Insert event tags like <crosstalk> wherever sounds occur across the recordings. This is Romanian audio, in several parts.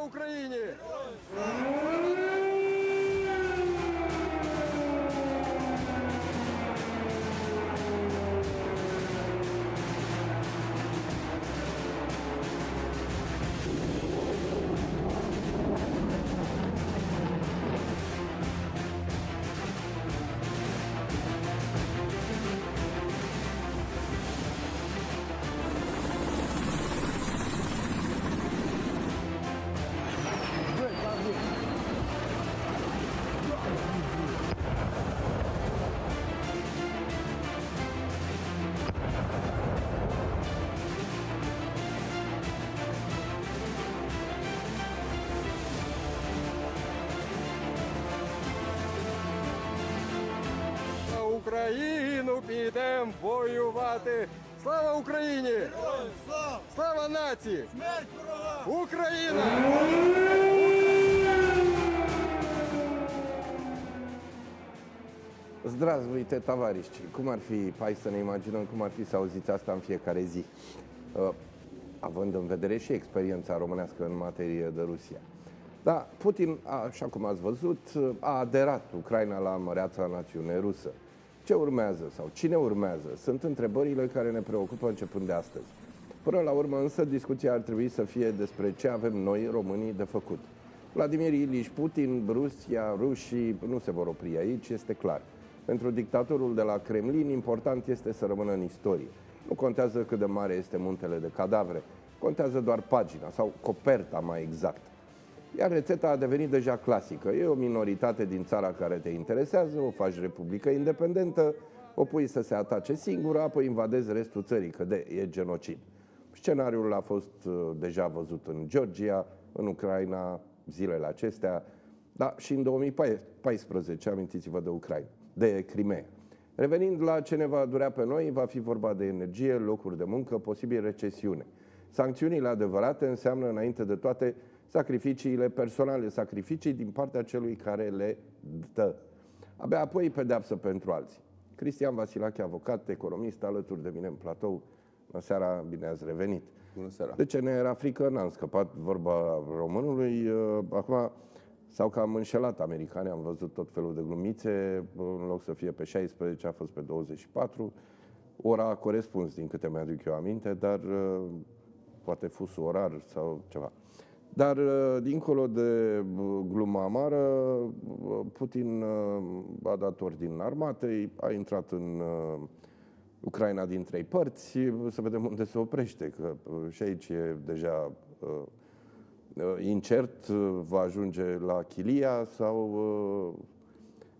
Слава Україні! підемо воювати! Слава Україні! Слава! Слава нації! Смерть ворога! Україна! Zdravствуйте, tavariști! Cum ar fi, hai să ne imaginăm cum ar fi să auziți asta în fiecare zi, Uh, având în vedere și experiența românească în materie de Rusia. Da, Putin, așa cum ați văzut, a aderat Ucraina la măreața națiune rusă. Ce urmează sau cine urmează? Sunt întrebările care ne preocupă începând de astăzi. Până la urmă însă discuția ar trebui să fie despre ce avem noi românii de făcut. Vladimir Iliș Putin, Rusia, rușii nu se vor opri aici, este clar. Pentru dictatorul de la Kremlin, important este să rămână în istorie. Nu contează cât de mare este muntele de cadavre, contează doar pagina sau coperta mai exact. Iar rețeta a devenit deja clasică. E o minoritate din țara care te interesează, o faci republică independentă, o pui să se atace singură, apoi invadezi restul țării, că de e genocid. Scenariul a fost uh, deja văzut în Georgia, în Ucraina, zilele acestea, dar și în 2014, amintiți-vă de Ucraina, de Crimea. Revenind la ce ne va durea pe noi, va fi vorba de energie, locuri de muncă, posibil recesiune. Sancțiunile adevărate înseamnă, înainte de toate, sacrificiile personale, sacrificii din partea celui care le dă. Abia apoi pedeapsă pentru alții. Cristian Vasilache, avocat, economist, alături de mine în platou. Bună seara, bine ați revenit. Bună seara. De ce ne era frică? N-am scăpat vorba românului. Uh, Acum, sau că am înșelat americanii, am văzut tot felul de glumițe, în loc să fie pe 16, a fost pe 24. Ora a corespuns, din câte mi-aduc eu aminte, dar uh, poate fusul orar sau ceva. Dar, uh, dincolo de uh, gluma amară, uh, Putin uh, a dat ordin armatei, a intrat în uh, Ucraina din trei părți, să vedem unde se oprește, că uh, și aici e deja uh, uh, incert, uh, va ajunge la Chilia sau uh,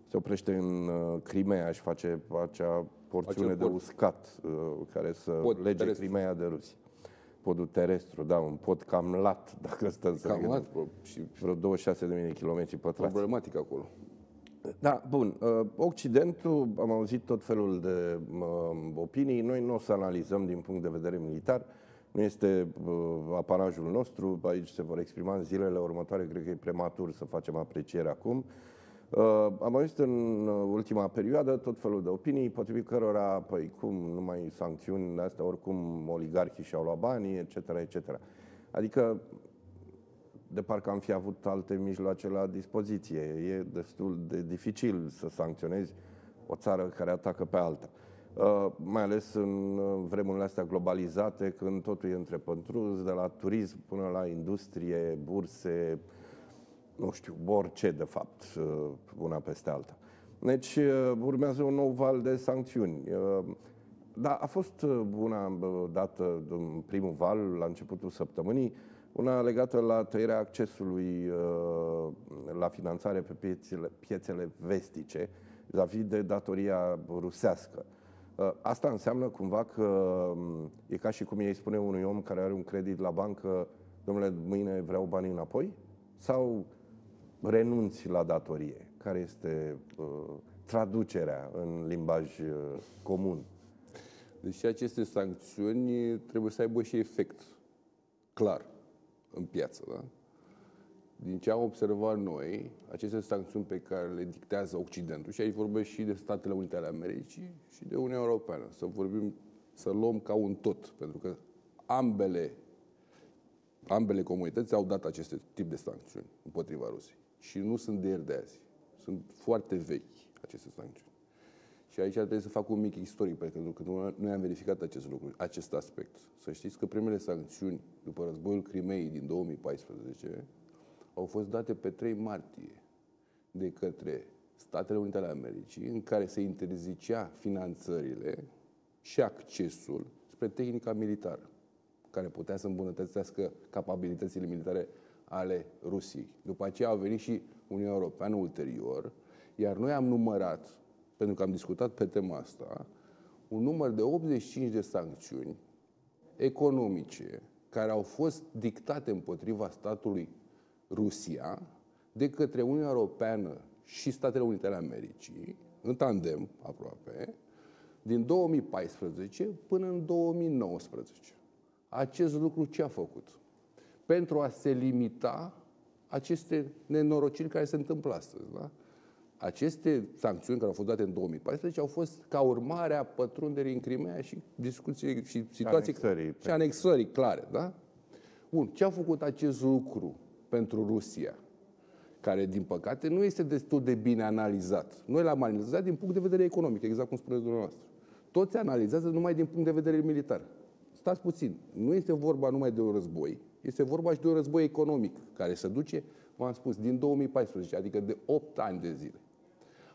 se oprește în uh, Crimea și face acea porțiune Acel de pod. uscat uh, care să Pod lege terestru. Crimea de Rusia. Podul terestru, da, un pod cam lat, <laughs> dacă stăm să ne Cam gândim. lat, bă, și Vreo 26.000 de kilometri pătrați. problematic acolo. Da, bun. Uh, Occidentul, am auzit tot felul de uh, opinii. Noi nu o să analizăm din punct de vedere militar. Nu este uh, apanajul nostru. Aici se vor exprima în zilele următoare. Cred că e prematur să facem apreciere acum. Uh, am auzit în uh, ultima perioadă tot felul de opinii, potrivit cărora, păi cum, numai sancțiuni astea, oricum oligarhii și-au luat banii, etc., etc. Adică de parcă am fi avut alte mijloace la dispoziție. E destul de dificil să sancționezi o țară care atacă pe alta. Uh, mai ales în uh, vremurile astea globalizate, când totul e întrepătrus, de la turism până la industrie, burse, nu știu, orice de fapt, uh, una peste alta. Deci uh, urmează un nou val de sancțiuni. Uh, Da, a fost uh, una uh, dată în primul val, la începutul săptămânii, una legată la tăierea accesului uh, la finanțare pe piețele, piețele vestice, vis-a-vis de datoria rusească. Uh, Asta înseamnă cumva că um, e ca și cum ei spune unui om care are un credit la bancă, domnule, mâine vreau banii înapoi? Sau renunți la datorie? Care este uh, traducerea în limbaj uh, comun? Deci aceste sancțiuni trebuie să aibă și efect clar în piață. Da? Din ce am observat noi, aceste sancțiuni pe care le dictează Occidentul, și aici vorbesc și de Statele Unite ale Americii și de Uniunea Europeană, să vorbim, să luăm ca un tot, pentru că ambele ambele comunități au dat acest tip de sancțiuni împotriva Rusiei. Și nu sunt de ieri de azi. Sunt foarte vechi aceste sancțiuni. Și aici trebuie să fac un mic istoric, pentru că nu, noi am verificat acest lucru, acest aspect. Să știți că primele sancțiuni după războiul Crimeei din 2014 au fost date pe 3 martie de către Statele Unite ale Americii, în care se interzicea finanțările și accesul spre tehnica militară, care putea să îmbunătățească capabilitățile militare ale Rusiei. După aceea a venit și Uniunea Europeană ulterior, iar noi am numărat, pentru că am discutat pe tema asta, un număr de 85 de sancțiuni economice care au fost dictate împotriva statului Rusia de către Uniunea Europeană și Statele Unite ale Americii, în tandem aproape, din 2014 până în 2019. Acest lucru ce a făcut? Pentru a se limita aceste nenorociri care se întâmplă astăzi. Da? Aceste sancțiuni care au fost date în 2014 au fost ca urmare a pătrunderii în Crimea și discuții și situații anexării. și anexării clare. Da? Bun. Ce a făcut acest lucru pentru Rusia? care, din păcate, nu este destul de bine analizat. Noi l-am analizat din punct de vedere economic, exact cum spuneți dumneavoastră. Toți analizează numai din punct de vedere militar. Stați puțin, nu este vorba numai de un război, este vorba și de un război economic, care se duce, v-am spus, din 2014, adică de 8 ani de zile.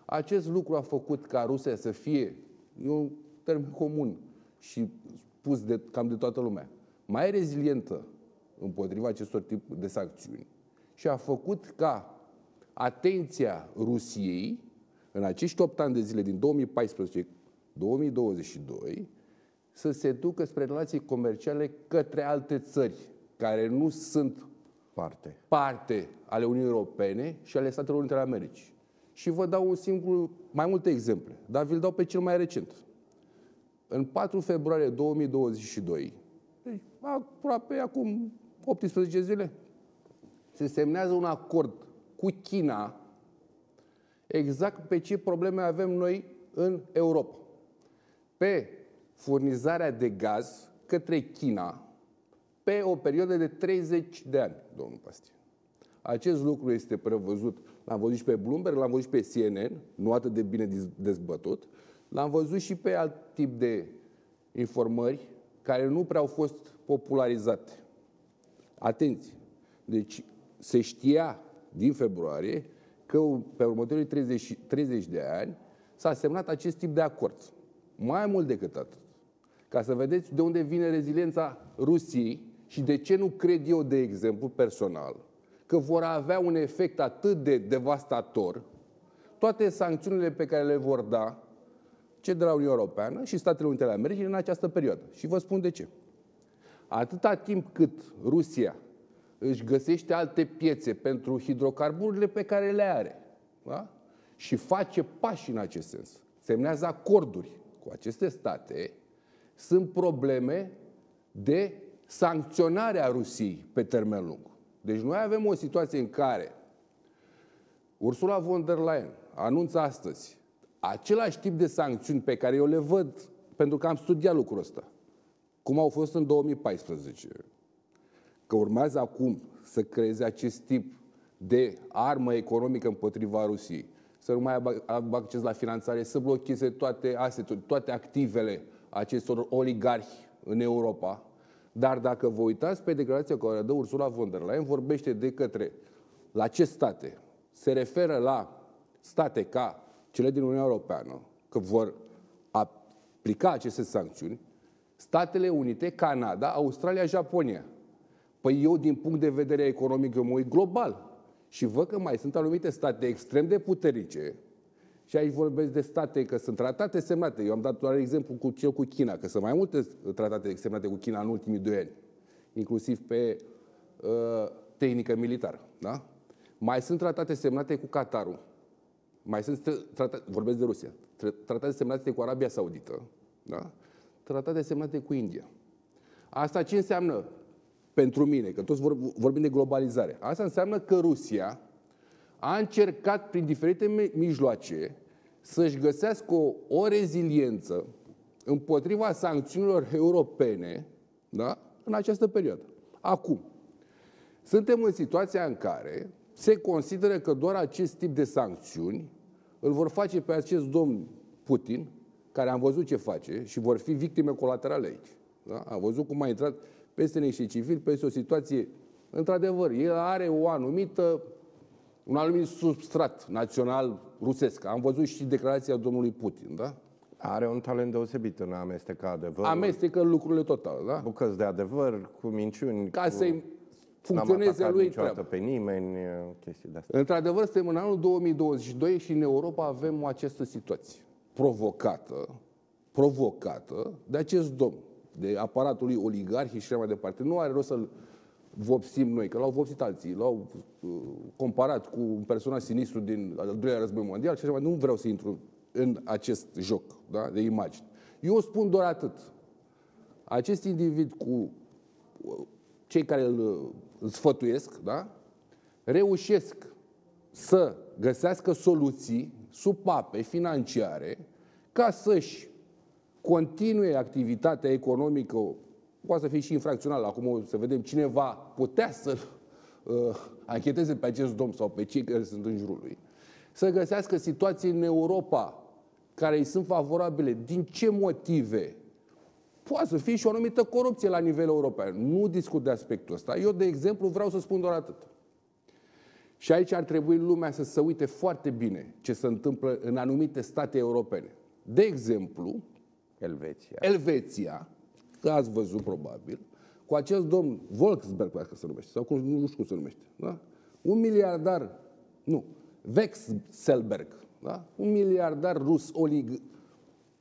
Acest lucru a făcut ca Rusia să fie, e un termen comun și spus de, cam de toată lumea, mai rezilientă împotriva acestor tip de sancțiuni și a făcut ca atenția Rusiei în acești 8 ani de zile din 2014-2022 să se ducă spre relații comerciale către alte țări care nu sunt Parte. parte ale Uniunii Europene și ale Statelor Unite ale Americii. Și vă dau un singur, mai multe exemple, dar vi-l dau pe cel mai recent. În 4 februarie 2022, deci aproape acum 18 zile, se semnează un acord cu China exact pe ce probleme avem noi în Europa. Pe furnizarea de gaz către China pe o perioadă de 30 de ani, domnul Pastie. Acest lucru este prevăzut, l-am văzut și pe Bloomberg, l-am văzut și pe CNN, nu atât de bine dezbătut, l-am văzut și pe alt tip de informări care nu prea au fost popularizate. Atenție! Deci se știa din februarie că pe următorii 30, 30 de ani s-a semnat acest tip de acord. Mai mult decât atât. Ca să vedeți de unde vine reziliența Rusiei și de ce nu cred eu, de exemplu, personal, că vor avea un efect atât de devastator toate sancțiunile pe care le vor da ce de la Uniunea Europeană și Statele Unite ale Americii în această perioadă. Și vă spun de ce. Atâta timp cât Rusia își găsește alte piețe pentru hidrocarburile pe care le are. Da? Și face pași în acest sens. Semnează acorduri cu aceste state. Sunt probleme de sancționare a Rusiei pe termen lung. Deci noi avem o situație în care Ursula von der Leyen anunță astăzi același tip de sancțiuni pe care eu le văd pentru că am studiat lucrul ăsta, cum au fost în 2014, că urmează acum să creeze acest tip de armă economică împotriva Rusiei, să nu mai aibă acces la finanțare, să blocheze toate asset toate activele acestor oligarhi în Europa. Dar dacă vă uitați pe declarația care dă Ursula von der Leyen, vorbește de către la ce state? Se referă la state ca cele din Uniunea Europeană, că vor aplica aceste sancțiuni, Statele Unite, Canada, Australia, Japonia. Păi eu, din punct de vedere economic, eu mă uit global. Și văd că mai sunt anumite state extrem de puternice, și aici vorbesc de state că sunt tratate semnate. Eu am dat doar exemplu cu cel cu China, că sunt mai multe tratate semnate cu China în ultimii doi ani, inclusiv pe uh, tehnică militară. Da? Mai sunt tratate semnate cu Qatarul, mai sunt tratate, vorbesc de Rusia, tratate semnate cu Arabia Saudită, da? tratate semnate cu India. Asta ce înseamnă? pentru mine, că toți vorbim de globalizare. Asta înseamnă că Rusia a încercat prin diferite mijloace să-și găsească o, o reziliență împotriva sancțiunilor europene da? în această perioadă. Acum, Suntem în situația în care se consideră că doar acest tip de sancțiuni îl vor face pe acest domn Putin, care am văzut ce face și vor fi victime colaterale aici. Da? Am văzut cum a intrat peste niște civili, peste o situație. Într-adevăr, el are o anumită, un anumit substrat național rusesc. Am văzut și declarația domnului Putin, da? Are un talent deosebit în a amesteca adevărul. Amestecă lucrurile total, da? Bucăți de adevăr, cu minciuni. Ca cu... să-i N-am funcționeze atacat lui niciodată treaba. pe nimeni, chestii de astea. Într-adevăr, suntem în anul 2022 și în Europa avem o această situație provocată, provocată de acest domn, de aparatul lui oligarhi și așa mai departe. Nu are rost să-l vopsim noi, că l-au vopsit alții, l-au uh, comparat cu un personaj sinistru din al doilea război mondial și așa mai Nu vreau să intru în acest joc da, de imagini. Eu spun doar atât. Acest individ cu uh, cei care îl, îl sfătuiesc, da? reușesc să găsească soluții supape financiare ca să-și continue activitatea economică, poate să fie și infracțională, acum o să vedem cine va putea să uh, ancheteze pe acest domn sau pe cei care sunt în jurul lui, să găsească situații în Europa care îi sunt favorabile. Din ce motive? Poate să fie și o anumită corupție la nivel european. Nu discut de aspectul ăsta. Eu, de exemplu, vreau să spun doar atât. Și aici ar trebui lumea să se uite foarte bine ce se întâmplă în anumite state europene. De exemplu, Elveția. Elveția, că ați văzut probabil, cu acest domn Volksberg, parcă se numește, sau cum, nu știu cum se numește, da? un miliardar, nu, Vexelberg, da? un miliardar rus olig,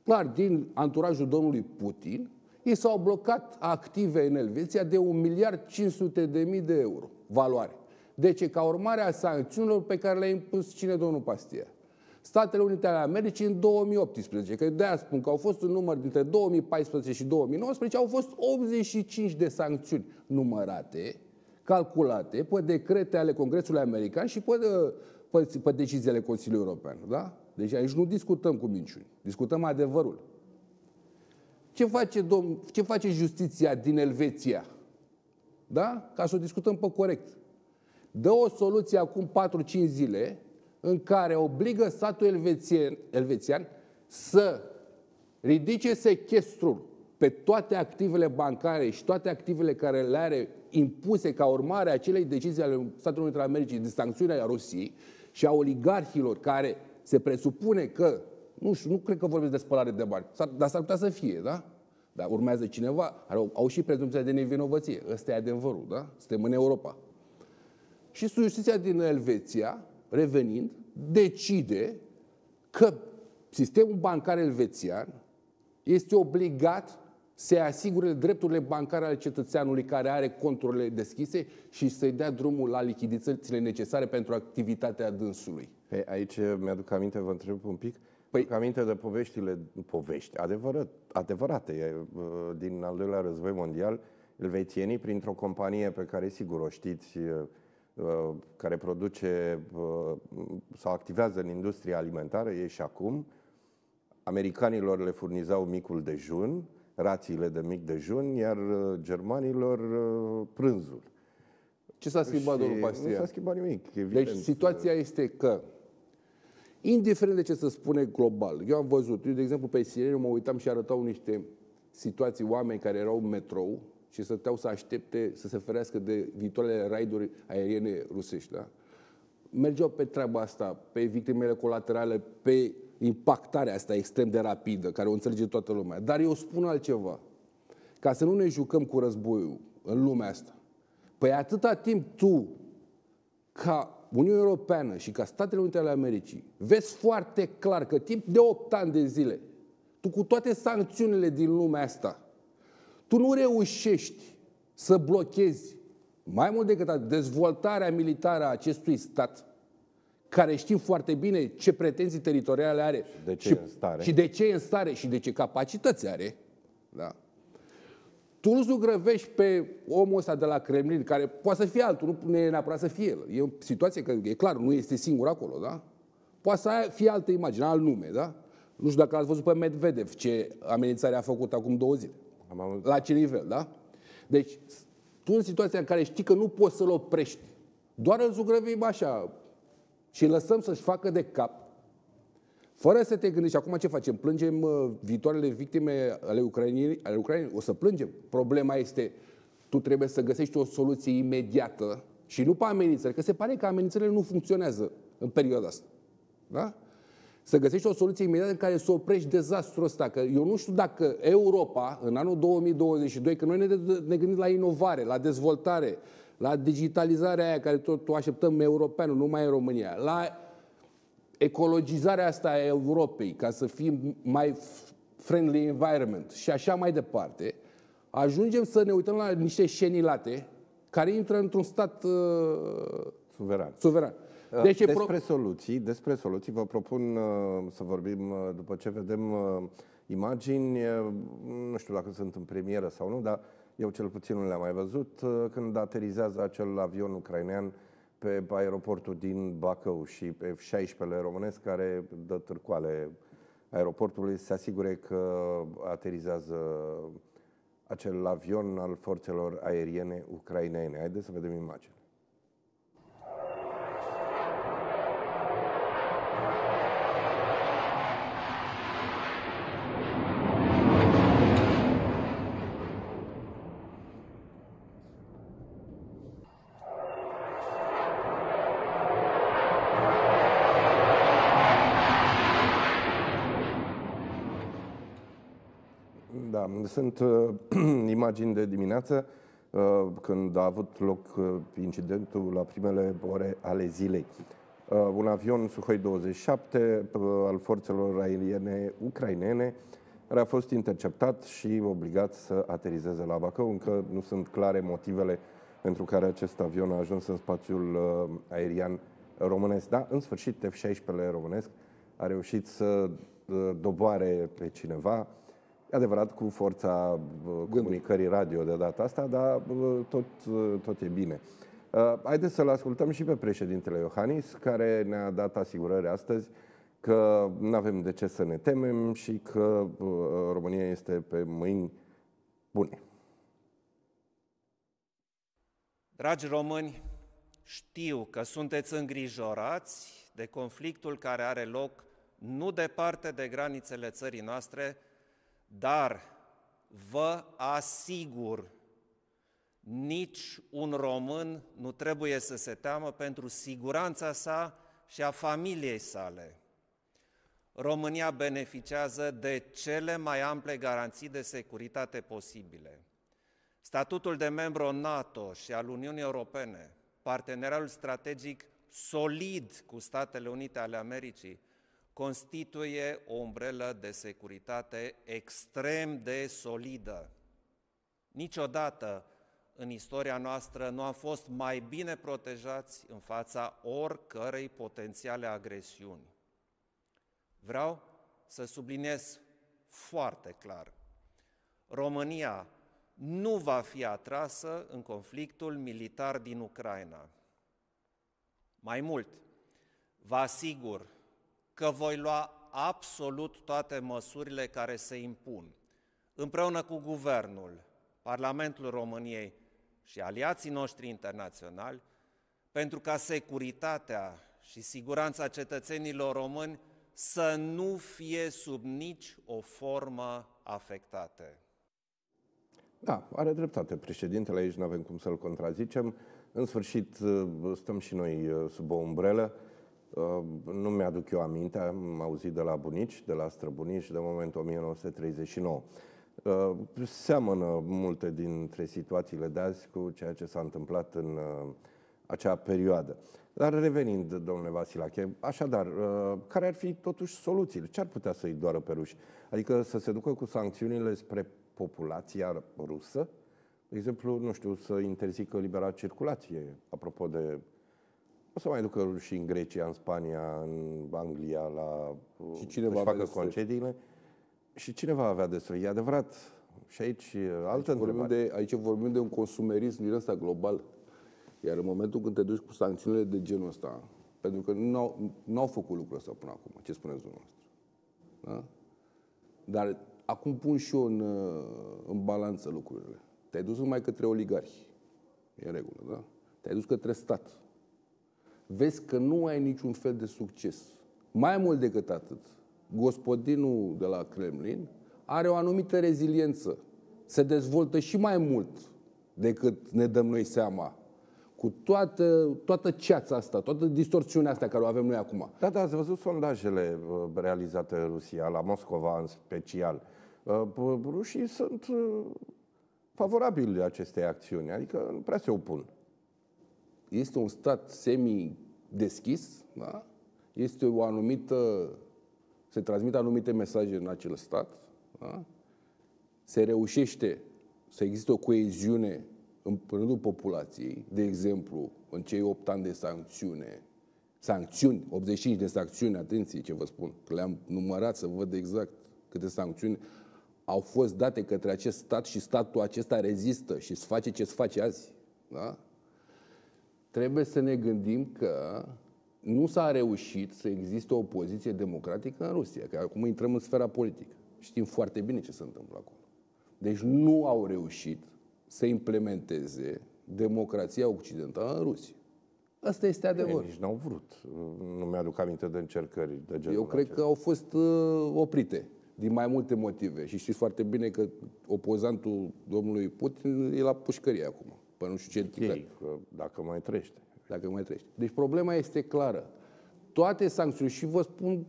clar, din anturajul domnului Putin, ei s-au blocat active în Elveția de 1 miliard 500 de mii de euro valoare. De ce? Ca urmare a sancțiunilor pe care le-a impus cine domnul Pastia? Statele Unite ale Americii în 2018, că de-aia spun că au fost un număr dintre 2014 și 2019, au fost 85 de sancțiuni numărate, calculate pe decrete ale Congresului American și pe, pe, pe deciziile Consiliului European. Da? Deci aici nu discutăm cu minciuni, discutăm adevărul. Ce face, domn, ce face justiția din Elveția? Da? Ca să o discutăm pe corect. Dă o soluție acum 4-5 zile în care obligă statul elvețian, elvețian să ridice sechestrul pe toate activele bancare și toate activele care le are impuse ca urmare a acelei decizii ale Statelor Unite ale Americii de sancțiune a Rusiei și a oligarhilor care se presupune că, nu știu, nu cred că vorbesc de spălare de bani, s-ar- dar s-ar putea să fie, da? Dar urmează cineva, au, au și prezumția de nevinovăție. Ăsta e adevărul, da? Suntem în Europa. Și justiția din Elveția, revenind, decide că sistemul bancar elvețian este obligat să asigure drepturile bancare ale cetățeanului care are conturile deschise și să-i dea drumul la lichiditățile necesare pentru activitatea dânsului. Pe aici mi-aduc aminte, vă întreb un pic, Păi- păi, aminte de poveștile, povești, adevărat, adevărate, e, uh, din al doilea război mondial, elvețienii, printr-o companie pe care sigur o știți, uh, uh, care produce uh, sau activează în industria alimentară, ei și acum, americanilor le furnizau micul dejun, rațiile de mic dejun, iar uh, germanilor uh, prânzul. Ce s-a schimbat, Și domnul Nu Pastia? s-a schimbat nimic, evident. Deci situația este că, indiferent de ce se spune global, eu am văzut, eu de exemplu pe sirene mă uitam și arătau niște situații, oameni care erau în metrou și stăteau să aștepte să se ferească de viitoarele raiduri aeriene rusești. Da? Mergeau pe treaba asta, pe victimele colaterale, pe impactarea asta extrem de rapidă, care o înțelege toată lumea. Dar eu spun altceva. Ca să nu ne jucăm cu războiul în lumea asta. Păi atâta timp tu ca Uniunea Europeană și ca Statele Unite ale Americii vezi foarte clar că timp de 8 ani de zile, tu cu toate sancțiunile din lumea asta, tu nu reușești să blochezi mai mult decât atât, dezvoltarea militară a acestui stat, care știm foarte bine ce pretenții teritoriale are de ce și, e în stare. și de ce e în stare și de ce capacități are, da? tu îl zugrăvești pe omul ăsta de la Kremlin, care poate să fie altul, nu e neapărat să fie el. E o situație că, e clar, nu este singur acolo, da? Poate să fie altă imagine, alt nume, da? Nu știu dacă ați văzut pe Medvedev ce amenințare a făcut acum două zile. Am auzit. La ce nivel, da? Deci, tu în situația în care știi că nu poți să-l oprești, doar îl zugrăvim așa și îl lăsăm să-și facă de cap, fără să te gândești, acum ce facem? Plângem uh, viitoarele victime ale Ucrainei, ale Ucrainei? O să plângem. Problema este, tu trebuie să găsești o soluție imediată și nu pe amenințări, că se pare că amenințările nu funcționează în perioada asta. Da? Să găsești o soluție imediată în care să oprești dezastrul ăsta. Că eu nu știu dacă Europa, în anul 2022, că noi ne, ne gândim la inovare, la dezvoltare, la digitalizarea aia care tot o așteptăm europeanul, nu mai în România, la ecologizarea asta a Europei, ca să fim mai friendly environment și așa mai departe, ajungem să ne uităm la niște șenilate care intră într-un stat uh, Suveran. suveran. Deci Deci e despre pro- soluții, despre soluții vă propun uh, să vorbim uh, după ce vedem uh, imagini, uh, nu știu dacă sunt în premieră sau nu, dar eu cel puțin nu le-am mai văzut, uh, când aterizează acel avion ucrainean pe aeroportul din Bacău și F-16-le românesc care dă târcoale aeroportului să se asigure că aterizează acel avion al forțelor aeriene ucrainene. Haideți să vedem imagini. Da, sunt uh, <clears throat> imagini de dimineață uh, când a avut loc uh, incidentul la primele ore ale zilei. Uh, un avion Suhoi 27 uh, al forțelor aeriene ucrainene care a fost interceptat și obligat să aterizeze la Bacău. Încă nu sunt clare motivele pentru care acest avion a ajuns în spațiul uh, aerian românesc. Da, în sfârșit, F-16 românesc a reușit să uh, doboare pe cineva, E adevărat cu forța uh, comunicării radio de data asta, dar uh, tot, uh, tot e bine. Uh, Haideți să-l ascultăm și pe președintele Iohannis, care ne-a dat asigurări astăzi că nu avem de ce să ne temem și că uh, România este pe mâini bune. Dragi români, știu că sunteți îngrijorați de conflictul care are loc nu departe de granițele țării noastre, dar vă asigur, nici un român nu trebuie să se teamă pentru siguranța sa și a familiei sale. România beneficiază de cele mai ample garanții de securitate posibile. Statutul de membru NATO și al Uniunii Europene, partenerul strategic solid cu Statele Unite ale Americii, constituie o umbrelă de securitate extrem de solidă. Niciodată în istoria noastră nu am fost mai bine protejați în fața oricărei potențiale agresiuni. Vreau să subliniez foarte clar. România nu va fi atrasă în conflictul militar din Ucraina. Mai mult, vă asigur că voi lua absolut toate măsurile care se impun, împreună cu Guvernul, Parlamentul României și aliații noștri internaționali, pentru ca securitatea și siguranța cetățenilor români să nu fie sub nici o formă afectate. Da, are dreptate președintele, aici nu avem cum să-l contrazicem. În sfârșit, uh, stăm și noi uh, sub o umbrelă. Uh, Nu mi-aduc eu aminte, am auzit de la bunici, de la străbunici, de momentul 1939. Uh, Seamănă multe dintre situațiile de azi cu ceea ce s-a întâmplat în uh, acea perioadă. Dar revenind, domnule Vasilache, așadar, uh, care ar fi totuși soluțiile? Ce ar putea să-i doară pe ruși? Adică să se ducă cu sancțiunile spre populația rusă? De exemplu, nu știu, să interzică libera circulație, apropo de o să mai ducă rușii în Grecia, în Spania, în Anglia, la Și cine va să-și avea facă de suferit? concediile. Și cine va avea de suferit? E adevărat. Și aici uh, altă Aici vorbim, întrebare. de, aici vorbim de un consumerism din ăsta global. Iar în momentul când te duci cu sancțiunile de genul ăsta, pentru că nu au, nu au făcut lucrul ăsta până acum, ce spuneți dumneavoastră. Da? Dar acum pun și eu în, uh, în balanță lucrurile. Te-ai dus numai către oligarhi. e în regulă, da? Te-ai dus către stat. Vezi că nu ai niciun fel de succes. Mai mult decât atât, gospodinul de la Kremlin are o anumită reziliență. Se dezvoltă și mai mult decât ne dăm noi seama. Cu toată, toată ceața asta, toată distorsiunea asta care o avem noi acum. Da, da, ați văzut sondajele uh, realizate în Rusia, la Moscova în special. Uh, p- Rușii sunt uh, favorabili acestei acțiuni, adică nu prea se opun. Este un stat semi-deschis, da? este o anumită, se transmit anumite mesaje în acel stat, da? se reușește să existe o coeziune în rândul populației, de exemplu, în cei 8 ani de sancțiune, sancțiuni, 85 de sancțiuni, atenție ce vă spun, că le-am numărat să văd exact câte sancțiuni au fost date către acest stat și statul acesta rezistă și îți face ce îți face azi. Da? Trebuie să ne gândim că nu s-a reușit să existe o opoziție democratică în Rusia, că acum intrăm în sfera politică. Știm foarte bine ce se întâmplă acolo. Deci nu au reușit să implementeze democrația occidentală în Rusia. Asta este Ei, adevărul. nici n-au vrut. Nu mi-aduc aminte de încercări de genul Eu cred acesta. că au fost uh, oprite din mai multe motive. Și știți foarte bine că opozantul domnului Putin e la pușcărie acum. Până nu știu ce Ei, că dacă mai trăiește. dacă mai trăiești. Deci problema este clară. Toate sancțiunile, și vă spun,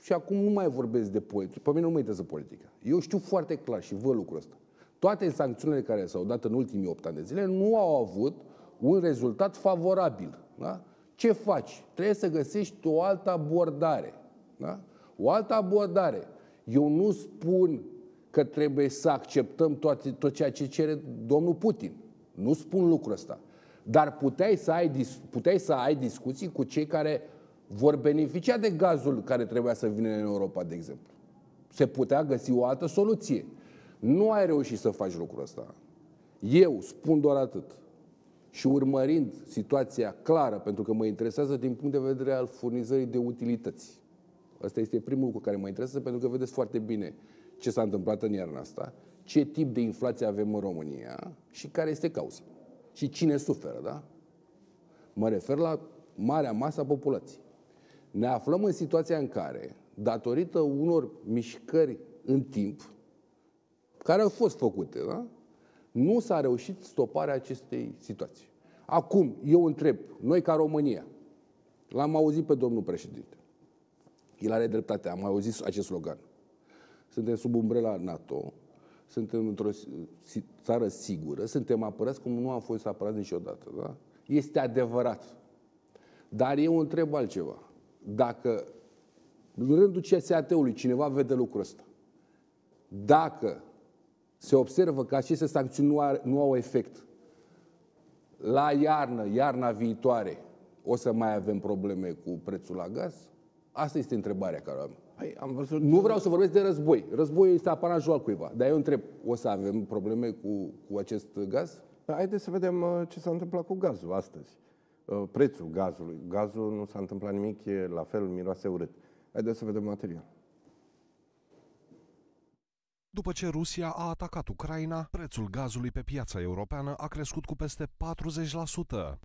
și acum nu mai vorbesc de politică, pe mine nu mă interesează politica. Eu știu foarte clar și văd lucrul ăsta. Toate sancțiunile care s-au dat în ultimii 8 ani de zile nu au avut un rezultat favorabil. Da? Ce faci? Trebuie să găsești o altă abordare. Da? O altă abordare. Eu nu spun că trebuie să acceptăm toate, tot ceea ce cere domnul Putin. Nu spun lucrul ăsta. Dar puteai să, ai, dis- puteai să ai discuții cu cei care vor beneficia de gazul care trebuia să vină în Europa, de exemplu. Se putea găsi o altă soluție. Nu ai reușit să faci lucrul ăsta. Eu spun doar atât. Și urmărind situația clară, pentru că mă interesează din punct de vedere al furnizării de utilități. Asta este primul lucru care mă interesează, pentru că vedeți foarte bine ce s-a întâmplat în iarna asta, ce tip de inflație avem în România și care este cauza. Și cine suferă, da? Mă refer la marea masă a populației. Ne aflăm în situația în care, datorită unor mișcări în timp, care au fost făcute, da? nu s-a reușit stoparea acestei situații. Acum, eu întreb, noi ca România, l-am auzit pe domnul președinte, el are dreptate, am mai auzit acest slogan. Suntem sub umbrela NATO, suntem într-o si- țară sigură, suntem apărați cum nu am fost apărați niciodată. Da? Este adevărat. Dar eu întreb altceva. Dacă în rândul CSAT-ului cineva vede lucrul ăsta, dacă se observă că aceste sancțiuni nu, are, nu au efect, la iarnă, iarna viitoare, o să mai avem probleme cu prețul la gaz? Asta este întrebarea care o am. Păi, am văzut... Nu vreau să vorbesc de război. Războiul este apanajul altcuiva. Dar eu întreb, o să avem probleme cu, cu acest gaz? Dar haideți să vedem uh, ce s-a întâmplat cu gazul astăzi. Uh, Prețul gazului. Gazul nu s-a întâmplat nimic, e la fel, miroase urât. Haideți să vedem material. După ce Rusia a atacat Ucraina, prețul gazului pe piața europeană a crescut cu peste 40%,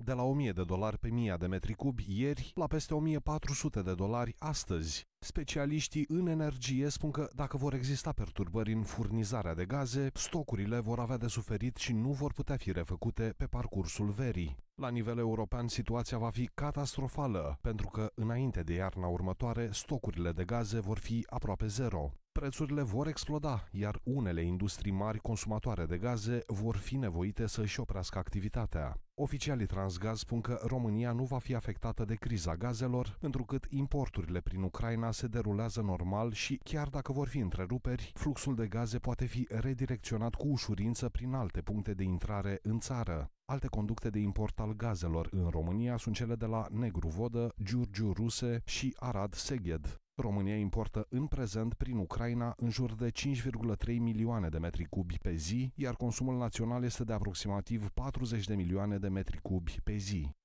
de la 1000 de dolari pe 1000 de metri cubi ieri la peste 1400 de dolari astăzi. Specialiștii în energie spun că dacă vor exista perturbări în furnizarea de gaze, stocurile vor avea de suferit și nu vor putea fi refăcute pe parcursul verii. La nivel european, situația va fi catastrofală, pentru că înainte de iarna următoare, stocurile de gaze vor fi aproape zero. Prețurile vor exploda, iar unele industrii mari consumatoare de gaze vor fi nevoite să își oprească activitatea. Oficialii Transgaz spun că România nu va fi afectată de criza gazelor, întrucât importurile prin Ucraina se derulează normal și, chiar dacă vor fi întreruperi, fluxul de gaze poate fi redirecționat cu ușurință prin alte puncte de intrare în țară. Alte conducte de import al gazelor în România sunt cele de la Negru Vodă, Giurgiu Ruse și Arad Seged. România importă în prezent prin Ucraina în jur de 5,3 milioane de metri cubi pe zi, iar consumul național este de aproximativ 40 de milioane de metri cubi pe zi.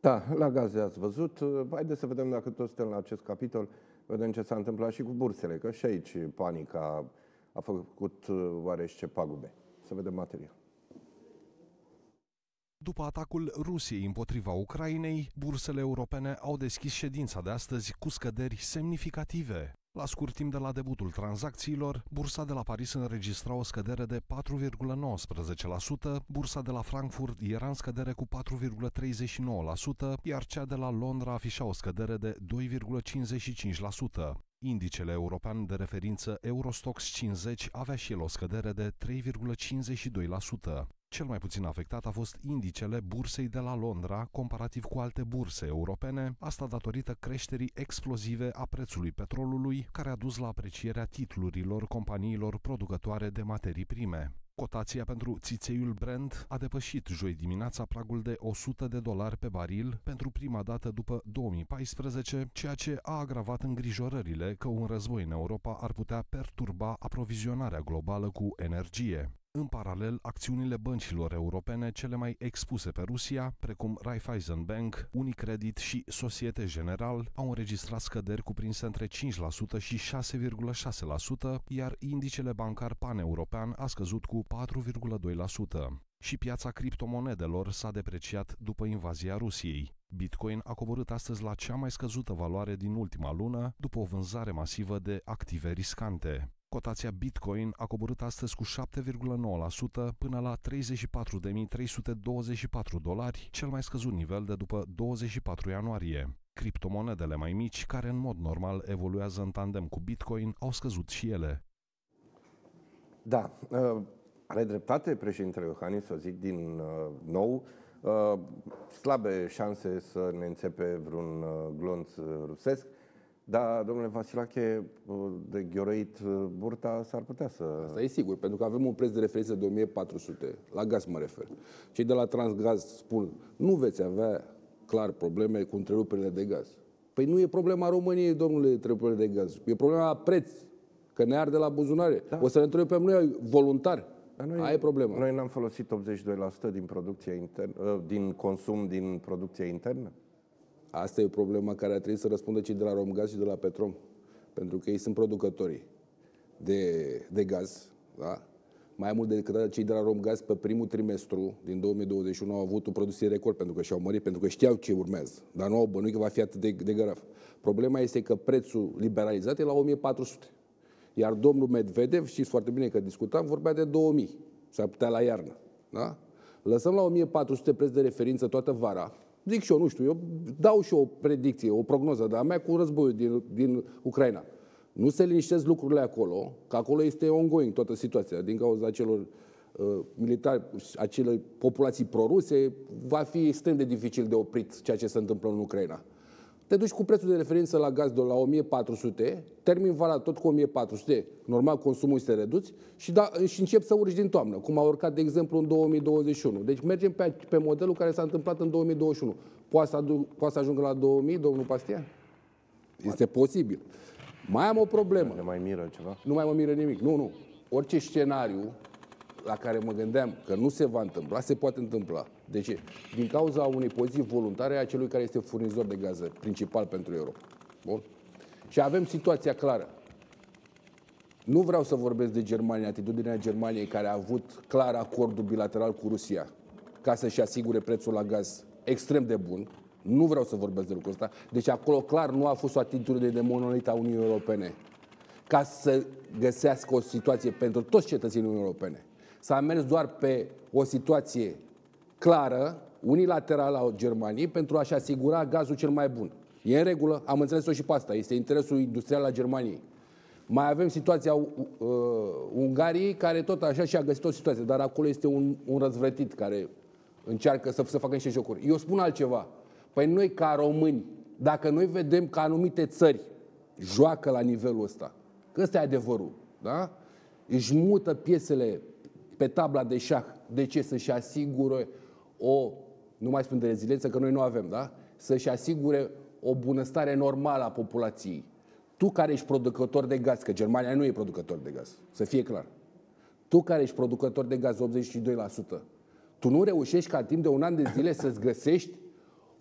Da, la gaze ați văzut. Uh, Haideți să vedem dacă tot suntem la acest capitol. Vedem ce s-a întâmplat și cu bursele, că și aici panica a făcut uh, oarește pagube. Să vedem material. După atacul Rusiei împotriva Ucrainei, bursele europene au deschis ședința de astăzi cu scăderi semnificative. La scurt timp de la debutul tranzacțiilor, bursa de la Paris înregistra o scădere de 4,19%, bursa de la Frankfurt era în scădere cu 4,39%, iar cea de la Londra afișa o scădere de 2,55%. Indicele european de referință Eurostox 50 avea și el o scădere de 3,52%. Cel mai puțin afectat a fost indicele bursei de la Londra comparativ cu alte burse europene, asta datorită creșterii explozive a prețului petrolului, care a dus la aprecierea titlurilor companiilor producătoare de materii prime. Cotația pentru țițeiul Brent a depășit joi dimineața pragul de 100 de dolari pe baril pentru prima dată după 2014, ceea ce a agravat îngrijorările că un război în Europa ar putea perturba aprovizionarea globală cu energie. În paralel, acțiunile băncilor europene cele mai expuse pe Rusia, precum Raiffeisen Bank, Unicredit și Societe General, au înregistrat scăderi cuprinse între 5% și 6,6%, iar indicele bancar paneuropean a scăzut cu 4,2%. Și piața criptomonedelor s-a depreciat după invazia Rusiei. Bitcoin a coborât astăzi la cea mai scăzută valoare din ultima lună, după o vânzare masivă de active riscante. Cotația Bitcoin a coborât astăzi cu 7,9% până la 34.324 dolari, cel mai scăzut nivel de după 24 ianuarie. Criptomonedele mai mici, care în mod normal evoluează în tandem cu Bitcoin, au scăzut și ele. Da, uh, are dreptate președintele Iohannis, să zic din uh, nou, uh, slabe șanse să ne înțepe vreun uh, glonț uh, rusesc. Da, domnule Vasilache, uh, de ghiorăit uh, burta s-ar putea să... Asta e sigur, pentru că avem un preț de referință de 1400, la gaz mă refer. Cei de la Transgaz spun, nu veți avea clar probleme cu întreruperile de gaz. Păi nu e problema României, domnule, întreruperile de gaz. E problema la preț, că ne arde la buzunare. Da. O să ne întrerupem noi voluntar. Dar noi, Aia e problema. Noi n-am folosit 82% din producția internă, uh, din consum din producția internă? Asta e problema care a trebuit să răspundă cei de la Romgaz și de la Petrom. Pentru că ei sunt producătorii de, de gaz, da? Mai mult decât atât, cei de la Romgaz pe primul trimestru din 2021 au avut o producție record pentru că și-au mărit, pentru că știau ce urmează. Dar nu au bănuit că va fi atât de, de grav. Problema este că prețul liberalizat e la 1400. Iar domnul Medvedev, știți foarte bine că discutam, vorbea de 2000. S-ar putea la iarnă. Da? Lăsăm la 1400 preț de referință toată vara, Zic și eu, nu știu, eu dau și eu o predicție, o prognoză de-a mea cu războiul din, din Ucraina. Nu se liniștesc lucrurile acolo, că acolo este ongoing toată situația, din cauza celor uh, militari, acelei populații proruse, va fi extrem de dificil de oprit ceea ce se întâmplă în Ucraina. Te duci cu prețul de referință la gaz de la 1400, termin vara tot cu 1400, normal consumul este redus și, da, și încep să urci din toamnă, cum a urcat, de exemplu, în 2021. Deci mergem pe, pe modelul care s-a întâmplat în 2021. Poate să, adu, poate să ajungă la 2000, domnul Pastia? Este posibil. Mai am o problemă. Ne mai miră ceva? Nu mai mă miră nimic. Nu, nu. Orice scenariu la care mă gândeam că nu se va întâmpla, se poate întâmpla. De ce? Din cauza unei poziții voluntare a celui care este furnizor de gaze principal pentru Europa. Bun? Și avem situația clară. Nu vreau să vorbesc de Germania, atitudinea Germaniei care a avut clar acordul bilateral cu Rusia ca să-și asigure prețul la gaz extrem de bun. Nu vreau să vorbesc de lucrul ăsta. Deci acolo clar nu a fost o atitudine de monolit a Uniunii Europene ca să găsească o situație pentru toți cetățenii Uniunii Europene. S-a mers doar pe o situație clară, unilaterală a Germaniei, pentru a-și asigura gazul cel mai bun. E în regulă, am înțeles-o și pe asta, este interesul industrial al Germaniei. Mai avem situația uh, Ungariei, care tot așa și-a găsit o situație, dar acolo este un, un răzvrătit care încearcă să, să facă niște jocuri. Eu spun altceva. Păi noi, ca români, dacă noi vedem că anumite țări joacă la nivelul ăsta, că ăsta e adevărul, da? Își mută piesele pe tabla de șah. De ce? Să-și asigure o, nu mai spun de reziliență, că noi nu avem, da? Să-și asigure o bunăstare normală a populației. Tu care ești producător de gaz, că Germania nu e producător de gaz, să fie clar. Tu care ești producător de gaz 82%, tu nu reușești ca timp de un an de zile <coughs> să-ți găsești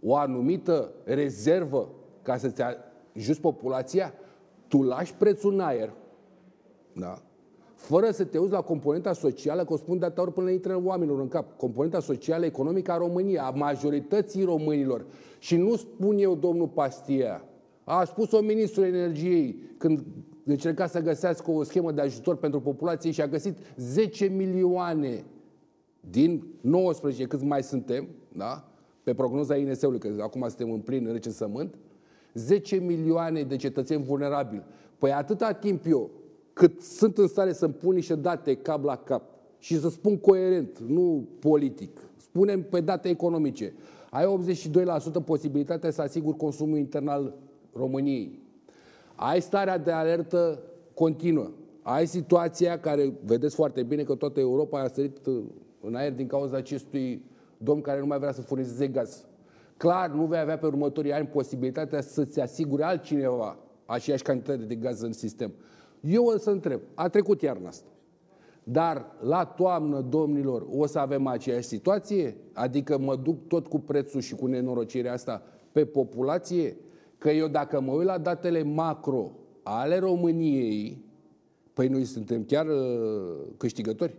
o anumită rezervă ca să-ți ajuți populația, tu lași prețul în aer, da? Fără să te uiți la componenta socială, că o spun de atâtea ori până le intră oamenilor în cap, componenta socială, economică a României, a majorității românilor. Și nu spun eu, domnul Pastia, a spus-o ministrul energiei când încerca să găsească o schemă de ajutor pentru populație și a găsit 10 milioane din 19, câți mai suntem, da? pe prognoza INS-ului, că acum suntem în plin recensământ, 10 milioane de cetățeni vulnerabili. Păi atâta timp eu, cât sunt în stare să-mi pun niște date cap la cap și să spun coerent, nu politic, spunem pe date economice, ai 82% posibilitatea să asiguri consumul intern al României. Ai starea de alertă continuă. Ai situația care, vedeți foarte bine că toată Europa a sărit uh, în aer din cauza acestui domn care nu mai vrea să furnizeze gaz. Clar, nu vei avea pe următorii ani posibilitatea să-ți asigure altcineva aceeași cantitate de gaz în sistem. Eu o să întreb, a trecut iarna asta, dar la toamnă, domnilor, o să avem aceeași situație? Adică mă duc tot cu prețul și cu nenorocirea asta pe populație? Că eu dacă mă uit la datele macro ale României, păi noi suntem chiar uh, câștigători.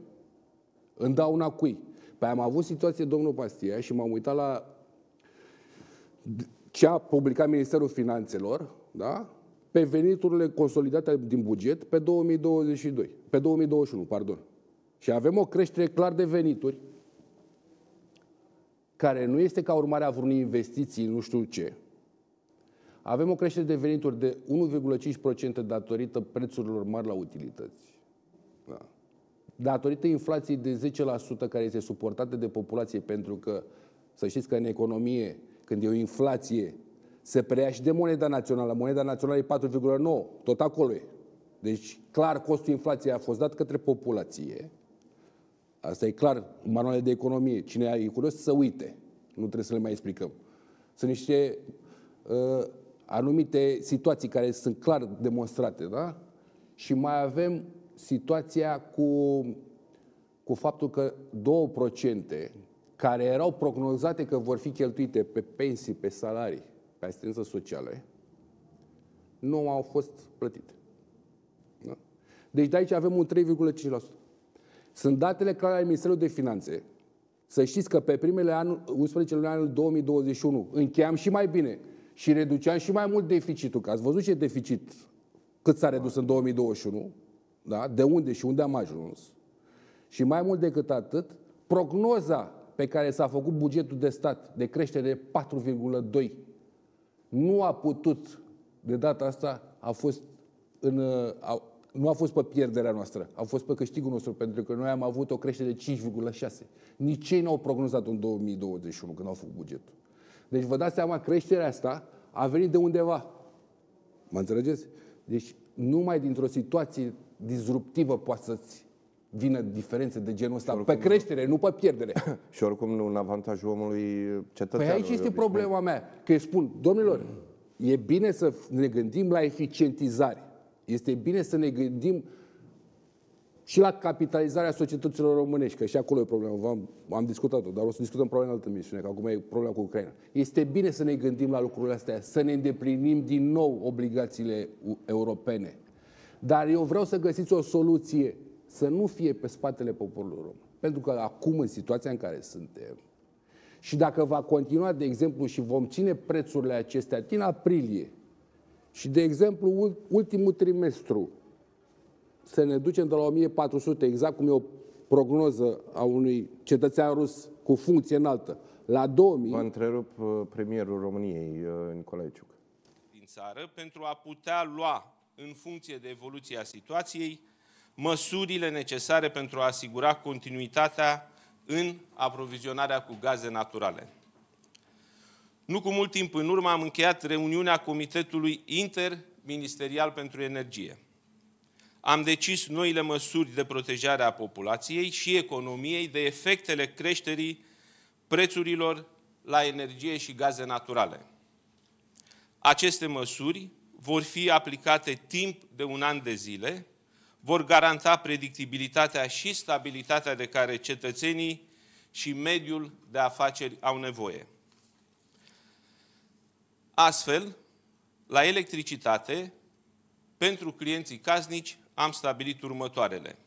În dauna cui? Păi am avut situație, domnul Pastia, și m-am uitat la ce a publicat Ministerul Finanțelor, da? Pe veniturile consolidate din buget pe 2022, pe 2021, pardon. Și avem o creștere clar de venituri, care nu este ca urmare a vreunei investiții, nu știu ce. Avem o creștere de venituri de 1,5% datorită prețurilor mari la utilități. Da. Datorită inflației de 10% care este suportată de populație, pentru că, să știți că în economie, când e o inflație se preia și de moneda națională. Moneda națională e 4,9, tot acolo e. Deci, clar, costul inflației a fost dat către populație. Asta e clar, manuale de economie. Cine e curios să uite. Nu trebuie să le mai explicăm. Sunt niște uh, anumite situații care sunt clar demonstrate, da? Și mai avem situația cu, cu faptul că 2% care erau prognozate că vor fi cheltuite pe pensii, pe salarii, pe asistență sociale nu au fost plătite. Da? Deci de aici avem un 3,5%. Sunt datele clare ale Ministerului de Finanțe. Să știți că pe primele anul, 11 luni anul 2021 încheiam și mai bine și reduceam și mai mult deficitul. Că ați văzut ce deficit cât s-a redus în 2021, da? de unde și unde am ajuns. Și mai mult decât atât, prognoza pe care s-a făcut bugetul de stat de creștere de 4,2 nu a putut, de data asta, a fost în, a, nu a fost pe pierderea noastră, a fost pe câștigul nostru, pentru că noi am avut o creștere de 5,6. Nici ei n-au prognozat în 2021 când au făcut bugetul. Deci vă dați seama, creșterea asta a venit de undeva. Mă înțelegeți? Deci numai dintr-o situație disruptivă poate să-ți vină diferențe de genul ăsta pe creștere, nu pe pierdere. <coughs> și oricum nu în avantajul omului cetățean. Păi aici este problema mea. Că spun, domnilor, e bine să ne gândim la eficientizare. Este bine să ne gândim și la capitalizarea societăților românești, că și acolo e problema. Am, am discutat-o, dar o să discutăm problema în altă misiune, că acum e problema cu Ucraina. Este bine să ne gândim la lucrurile astea, să ne îndeplinim din nou obligațiile europene. Dar eu vreau să găsiți o soluție să nu fie pe spatele poporului român. Pentru că acum, în situația în care suntem, și dacă va continua, de exemplu, și vom ține prețurile acestea din aprilie, și, de exemplu, ultimul trimestru, să ne ducem de la 1400, exact cum e o prognoză a unui cetățean rus cu funcție înaltă, la 2000... Vă întrerup uh, premierul României, uh, Nicolae Ciuc. Din țară, pentru a putea lua, în funcție de evoluția situației, măsurile necesare pentru a asigura continuitatea în aprovizionarea cu gaze naturale. Nu cu mult timp în urmă am încheiat reuniunea Comitetului Interministerial pentru Energie. Am decis noile măsuri de protejare a populației și economiei de efectele creșterii prețurilor la energie și gaze naturale. Aceste măsuri vor fi aplicate timp de un an de zile, vor garanta predictibilitatea și stabilitatea de care cetățenii și mediul de afaceri au nevoie. Astfel, la electricitate, pentru clienții casnici, am stabilit următoarele.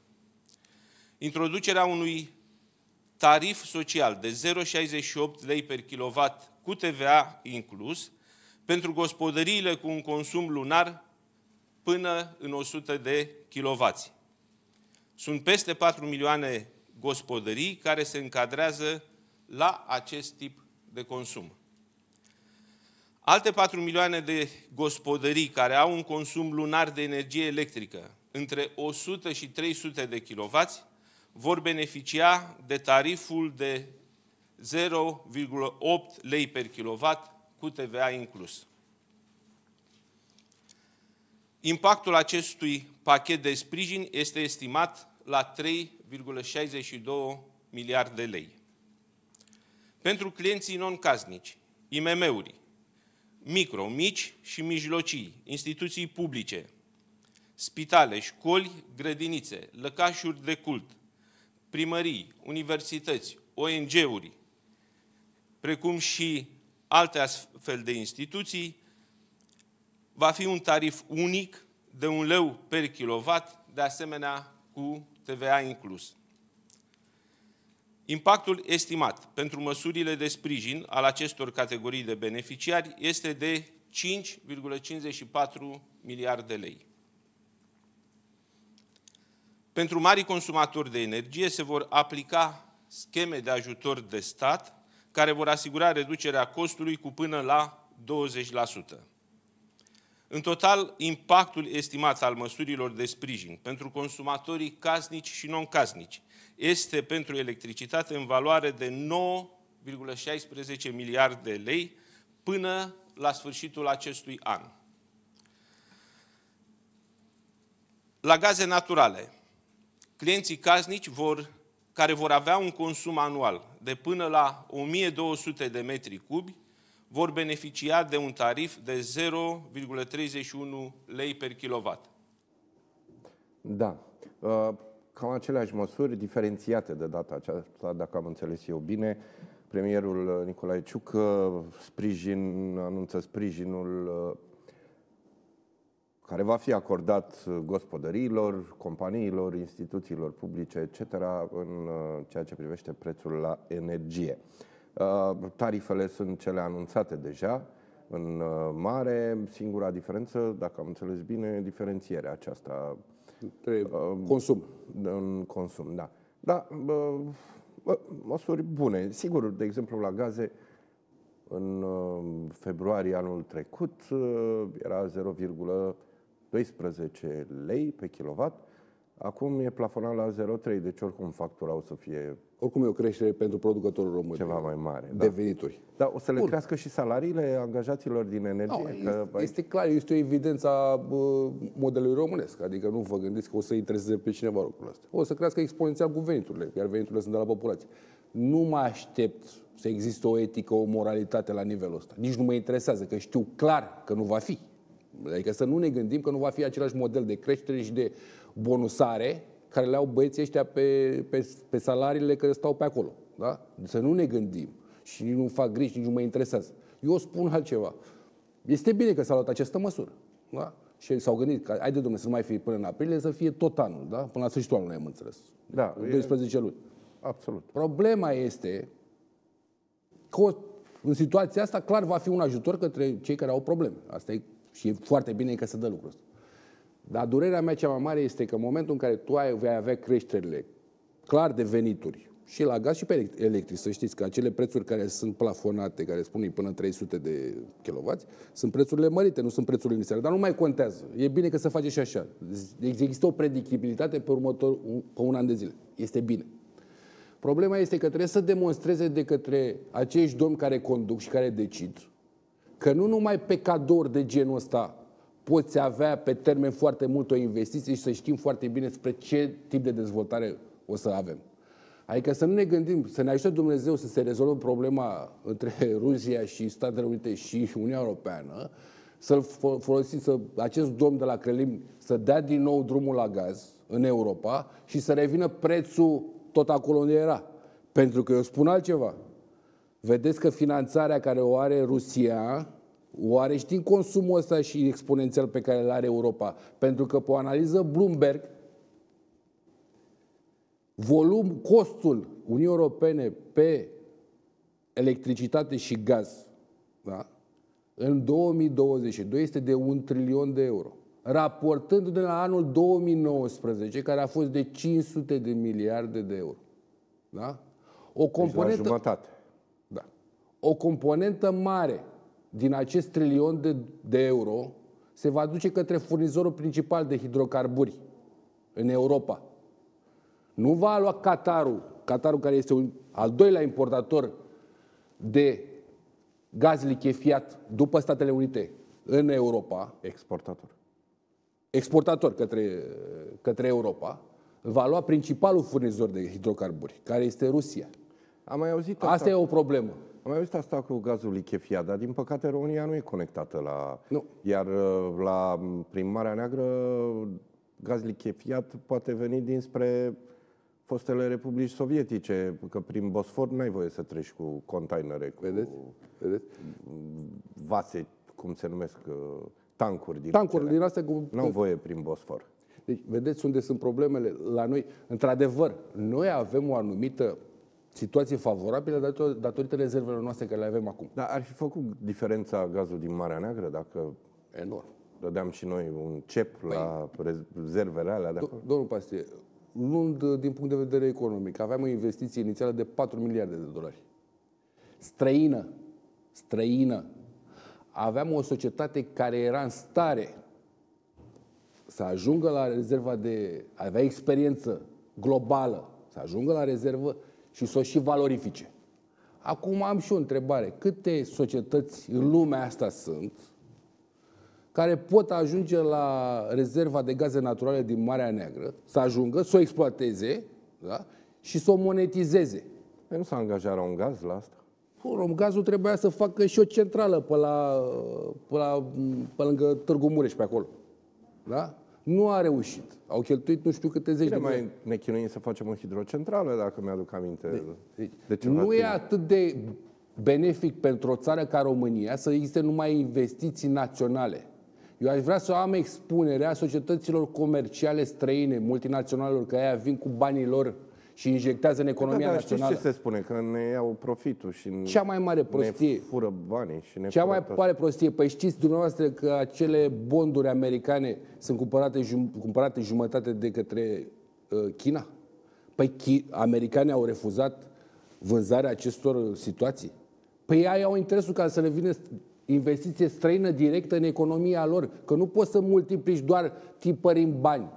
introducerea unui tarif social de 0,68 lei per kilowatt cu TVA inclus pentru gospodăriile cu un consum lunar până în 100 de kW. Sunt peste 4 milioane gospodării care se încadrează la acest tip de consum. Alte 4 milioane de gospodării care au un consum lunar de energie electrică între 100 și 300 de kW vor beneficia de tariful de 0,8 lei per kilowatt cu TVA inclus. Impactul acestui pachet de sprijin este estimat la 3,62 miliarde de lei. Pentru clienții non-casnici, IMM-uri, micro, mici și mijlocii, instituții publice, spitale, școli, grădinițe, lăcașuri de cult, primării, universități, ONG-uri, precum și alte astfel de instituții, va fi un tarif unic de un leu per kilowatt, de asemenea cu TVA inclus. Impactul estimat pentru măsurile de sprijin al acestor categorii de beneficiari este de 5,54 miliarde de lei. Pentru mari consumatori de energie se vor aplica scheme de ajutor de stat care vor asigura reducerea costului cu până la 20%. În total, impactul estimat al măsurilor de sprijin pentru consumatorii casnici și non-casnici este pentru electricitate în valoare de 9,16 miliarde de lei până la sfârșitul acestui an. La gaze naturale, clienții casnici vor, care vor avea un consum anual de până la 1200 de metri cubi vor beneficia de un tarif de 0,31 lei per kilowatt. Da. Uh, cam aceleași măsuri, diferențiate de data aceasta, dacă am înțeles eu bine. Premierul Nicolae Ciuc sprijin, anunță sprijinul uh, care va fi acordat gospodăriilor, companiilor, instituțiilor publice, etc., în uh, ceea ce privește prețul la energie. Uh, tarifele sunt cele anunțate deja în uh, mare. Singura diferență, dacă am înțeles bine, diferențierea aceasta. consum. În consum, da. Da, măsuri bune. Sigur, de exemplu, la gaze, în februarie anul trecut era 0,12 lei pe kilowatt. Acum e plafonat la 0,3, deci oricum factura o să fie oricum e o creștere pentru producătorul român. Ceva mai mare. De da. venituri. Dar o să le Bun. crească și salariile angajaților din energie? No, că, este, clar, este o evidență a modelului românesc. Adică nu vă gândiți că o să intereseze pe cineva lucrul ăsta. O să crească exponențial cu veniturile, iar veniturile sunt de la populație. Nu mă aștept să existe o etică, o moralitate la nivelul ăsta. Nici nu mă interesează, că știu clar că nu va fi. Adică să nu ne gândim că nu va fi același model de creștere și de bonusare care le au băieții ăștia pe, pe, pe salariile care stau pe acolo. Da? Să nu ne gândim și nu fac griji, nici nu mă interesează. Eu spun altceva. Este bine că s-a luat această măsură. Da? Și s-au gândit că, haide domnule, să nu mai fie până în aprilie, să fie tot anul, da? Până la sfârșitul anului, am înțeles. Da. 12 e... luni. Absolut. Problema este că în situația asta clar va fi un ajutor către cei care au probleme. Asta e și e foarte bine că se dă lucrul ăsta. Dar durerea mea cea mai mare este că în momentul în care tu ai, vei avea creșterile clar de venituri, și la gaz și pe electric, să știți că acele prețuri care sunt plafonate, care spun până 300 de kW, sunt prețurile mărite, nu sunt prețurile inițiale, dar nu mai contează. E bine că se face și așa. Există o predictibilitate pe următor, pe un an de zile. Este bine. Problema este că trebuie să demonstreze de către acești domni care conduc și care decid că nu numai pe cadouri de genul ăsta poți avea pe termen foarte mult o investiție și să știm foarte bine spre ce tip de dezvoltare o să avem. Adică să nu ne gândim, să ne ajute Dumnezeu să se rezolvă problema între <laughs> Rusia și Statele Unite și Uniunea Europeană, să-l folosim, să, acest domn de la Crelim să dea din nou drumul la gaz în Europa și să revină prețul tot acolo unde era. Pentru că eu spun altceva. Vedeți că finanțarea care o are Rusia Oare știm consumul ăsta și exponențial pe care îl are Europa? Pentru că pe o analiză Bloomberg, volum, costul Uniunii Europene pe electricitate și gaz da? în 2022 este de un trilion de euro. Raportându-ne la anul 2019, care a fost de 500 de miliarde de euro. Da? O Deci la componentă, jumătate. da. O componentă mare din acest trilion de, de euro se va duce către furnizorul principal de hidrocarburi în Europa. Nu va lua Qatarul, Qatarul care este un al doilea importator de gaz lichefiat după Statele Unite în Europa, Exportator. exportator către, către Europa, va lua principalul furnizor de hidrocarburi, care este Rusia. Am mai auzit asta, Asta e o problemă. Am mai auzit asta cu gazul lichefiat, dar din păcate România nu e conectată la... Nu. Iar uh, la, prin Marea Neagră gaz lichefiat poate veni dinspre fostele republici sovietice, că prin Bosfor n-ai voie să treci cu containere, cu Vedeți? Vedeți? vase, cum se numesc, uh, tancuri din Tancuri acelea. din astea cu... N-au voie prin Bosfor. Deci, vedeți unde sunt problemele la noi. Într-adevăr, noi avem o anumită situație favorabilă dator- datorită rezervelor noastre care le avem acum. Dar ar fi făcut diferența gazul din Marea Neagră dacă Enorm. dădeam și noi un cep la rezervele alea de acolo? Do- Domnul Pastie, luând uh, din punct de vedere economic, aveam o investiție inițială de 4 miliarde de dolari. Străină, străină. Aveam o societate care era în stare să ajungă la rezerva de... avea experiență globală, să ajungă la rezervă și să o și valorifice. Acum am și o întrebare. Câte societăți în lumea asta sunt care pot ajunge la rezerva de gaze naturale din Marea Neagră, să ajungă, să o exploateze da? și să o monetizeze. Păi nu s-a angajat la un gaz la asta? Pur, gazul trebuia să facă și o centrală pe, la, pe, la, pe lângă Târgu Mureș, pe acolo. Da? Nu a reușit. Au cheltuit nu știu câte zeci Bine, de mai milioane. ne chinuim să facem o hidrocentrală, dacă mi-aduc aminte. Deci, de ceva nu e timp. atât de benefic pentru o țară ca România să existe numai investiții naționale. Eu aș vrea să am expunerea societăților comerciale străine, multinaționalelor, că aia vin cu banii lor și injectează în economia da, dar știți națională. ce se spune? Că ne iau profitul și Cea mai mare prostie. ne fură banii și ne Cea fură mai tot. mare prostie. Păi știți dumneavoastră că acele bonduri americane sunt cumpărate, jum- cumpărate jumătate de către uh, China? Păi chi- americanii au refuzat vânzarea acestor situații? Păi ei au interesul ca să le vină investiție străină directă în economia lor, că nu poți să multiplici doar tipărind bani.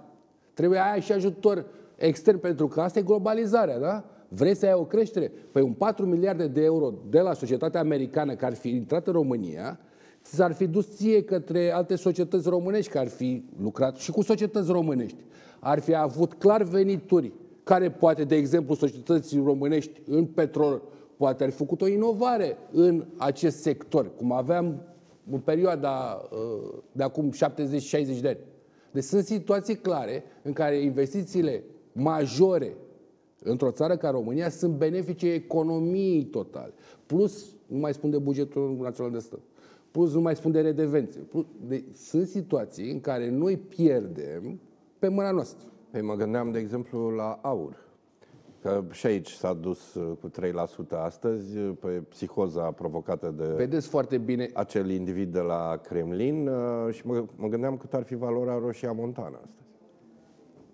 Trebuie aia și ajutor extern, pentru că asta e globalizarea, da? Vrei să ai o creștere? Păi un 4 miliarde de euro de la societatea americană care ar fi intrat în România, ți s-ar fi dus ție către alte societăți românești care ar fi lucrat și cu societăți românești. Ar fi avut clar venituri care poate, de exemplu, societăți românești în petrol, poate ar fi făcut o inovare în acest sector, cum aveam în perioada uh, de acum 70-60 de ani. Deci sunt situații clare în care investițiile majore într-o țară ca România sunt benefice economiei totale. Plus, nu mai spun de bugetul național de stat. Plus, nu mai spun de redevențe. Plus, de, sunt situații în care noi pierdem pe mâna noastră. Păi mă gândeam, de exemplu, la aur. Că și aici s-a dus uh, cu 3% astăzi uh, pe psihoza provocată de Vedeți foarte bine, acel individ de la Kremlin uh, și mă, mă gândeam cât ar fi valoarea roșia montană astăzi.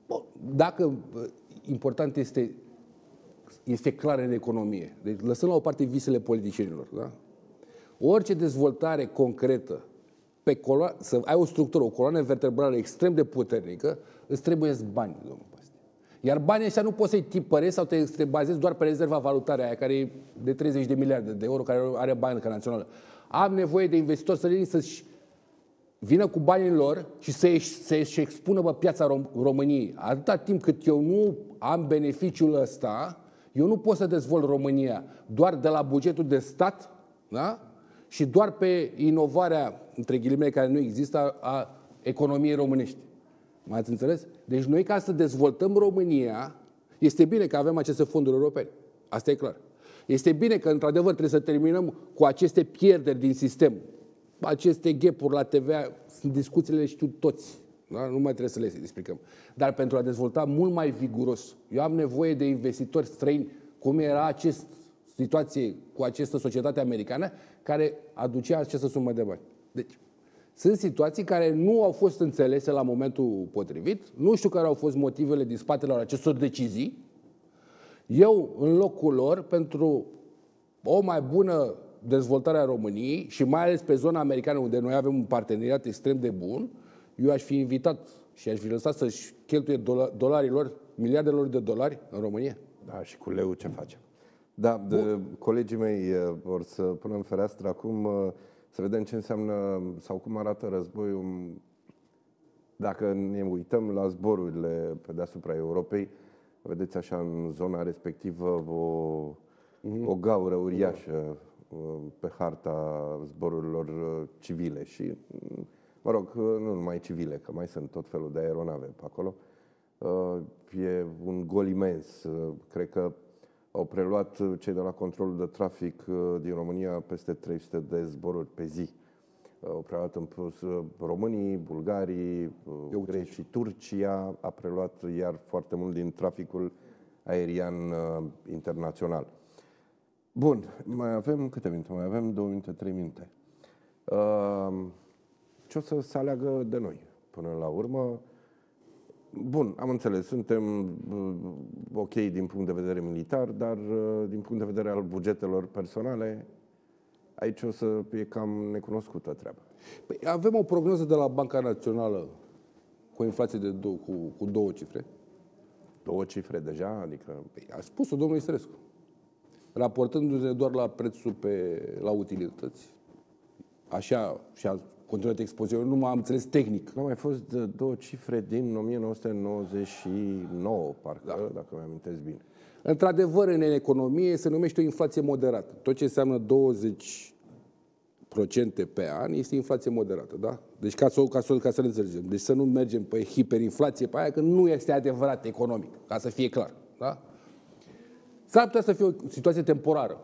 Bun, dacă bă, important este, este clar în economie, deci lăsăm la o parte visele politicienilor, da? Orice dezvoltare concretă, pe colo- să ai o structură, o coloană vertebrală extrem de puternică, îți trebuie bani, domnul Pastie. Iar banii ăștia nu poți să-i tipărezi sau te, să te bazezi doar pe rezerva valutară aia, care e de 30 de miliarde de euro, care are bancă națională. Am nevoie de investitori străini să-și vină cu banii lor și să să-și expună pe piața Rom- României. Atâta timp cât eu nu am beneficiul ăsta, eu nu pot să dezvolt România doar de la bugetul de stat da? și doar pe inovarea, între ghilimele, care nu există, a, a economiei românești. M-ați înțeles? Deci noi ca să dezvoltăm România, este bine că avem aceste fonduri europene. Asta e clar. Este bine că, într-adevăr, trebuie să terminăm cu aceste pierderi din sistem. Aceste ghepuri la TVA sunt discuțiile, știu toți. Da? Nu mai trebuie să le explicăm. Dar pentru a dezvolta mult mai viguros, eu am nevoie de investitori străini, cum era acest situație cu această societate americană, care aducea această sumă de bani. Deci, sunt situații care nu au fost înțelese la momentul potrivit, nu știu care au fost motivele din spatele acestor decizii. Eu, în locul lor, pentru o mai bună dezvoltare a României și mai ales pe zona americană, unde noi avem un parteneriat extrem de bun, eu aș fi invitat și aș fi lăsat să-și cheltuie dola- dolarii lor, miliardelor de dolari în România. Da, și cu leu ce facem? Da, de, colegii mei uh, vor să punem fereastră acum uh, să vedem ce înseamnă sau cum arată războiul dacă ne uităm la zborurile pe deasupra Europei, vedeți așa în zona respectivă o, o gaură uriașă uh, pe harta zborurilor uh, civile și, mm, mă rog, uh, nu numai civile, că mai sunt tot felul de aeronave pe acolo. Uh, E un gol imens. Uh, Cred că au preluat uh, cei de la controlul de trafic uh, din România peste 300 de zboruri pe zi. Uh, Au preluat în plus uh, românii, bulgarii, uh, grecii, Turcia a preluat iar foarte mult din traficul aerian uh, internațional. Bun, mai avem câte minute? Mai avem două minute, trei minute. Uh, ce o să se aleagă de noi până la urmă? Bun, am înțeles, suntem uh, ok din punct de vedere militar, dar uh, din punct de vedere al bugetelor personale, aici o să e cam necunoscută treaba. Păi avem o prognoză de la Banca Națională cu o inflație de două, cu, cu două cifre. Două cifre deja, adică Păi a spus-o domnul Istrescu. Raportându-se doar la prețul pe, la utilități. Așa și-a continuat expoziția. Nu m-am înțeles tehnic. nu au mai fost de două cifre din 1999, parcă, da. dacă mi amintesc bine. Într-adevăr, în economie se numește o inflație moderată. Tot ce înseamnă 20 procente pe an este inflație moderată, da? Deci ca să, ca, să, ca să ne înțelegem. Deci să nu mergem pe hiperinflație pe aia, că nu este adevărat economic, ca să fie clar, da? S-ar putea să fie o situație temporară,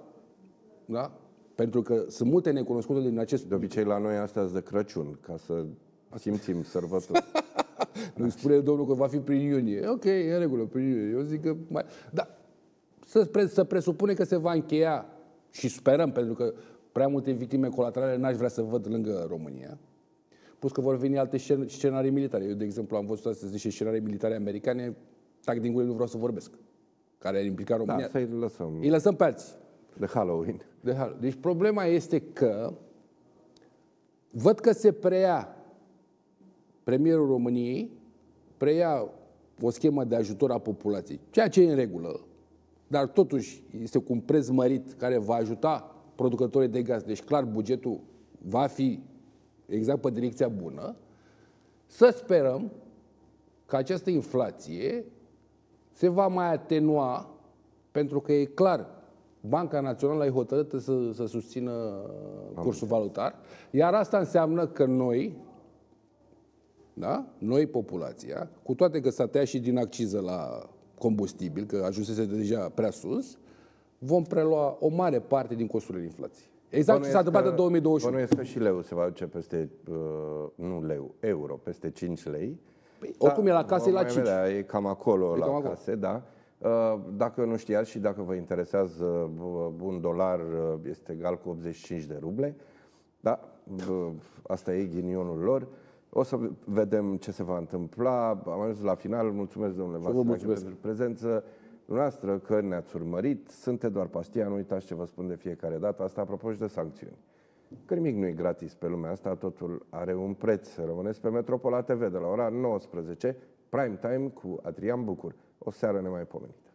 da? Pentru că sunt multe necunoscute din acest... De obicei la noi astea sunt de Crăciun, ca să simțim sărbători. <laughs> Nu spune domnul că va fi prin iunie. Ok, e în regulă, prin iunie. Eu zic că mai... Da, să, pre, să presupune că se va încheia și sperăm, pentru că prea multe victime colaterale n-aș vrea să văd lângă România. Plus că vor veni alte scen- scenarii militare. Eu, de exemplu, am văzut astăzi niște scenarii militare americane, tac din gură, nu vreau să vorbesc, care ar implica Da, România. să-i lăsăm Îi lăsăm pe alții. de Halloween. De hal. Deci problema este că văd că se preia premierul României, preia o schemă de ajutor a populației, ceea ce e în regulă, dar totuși este cu un preț mărit care va ajuta producătorii de gaz. Deci clar bugetul va fi exact pe direcția bună. Să sperăm că această inflație se va mai atenua pentru că e clar, Banca Națională e hotărâtă să, să susțină cursul valutar, iar asta înseamnă că noi, da? noi populația, cu toate că s-a tăiat și din acciză la combustibil, că ajunsese deja prea sus, vom prelua o mare parte din costurile inflației. Exact ce s-a întâmplat în 2021. Bănuiesc că și leu se va duce peste, uh, nu leu, euro, peste 5 lei. Păi, oricum e la case vom la mai 5. Vedea, e cam acolo E la cam acolo. case, da. Uh, Dacă nu știați și dacă vă interesează, uh, un dolar uh, este egal cu 85 de ruble. Da, uh, asta e ghinionul lor. O să vedem ce se va întâmpla. Am ajuns la final. Mulțumesc, domnule vă Vasile, mulțumesc. pentru prezență noastră, că ne-ați urmărit. Sunt Eduard Pastia, nu uitați ce vă spun de fiecare dată. Asta apropo și de sancțiuni. Că nimic nu e gratis pe lumea asta, totul are un preț. Rămâneți pe Metropola TV de la ora 19, prime time cu Adrian Bucur. O seară nemaipomenită.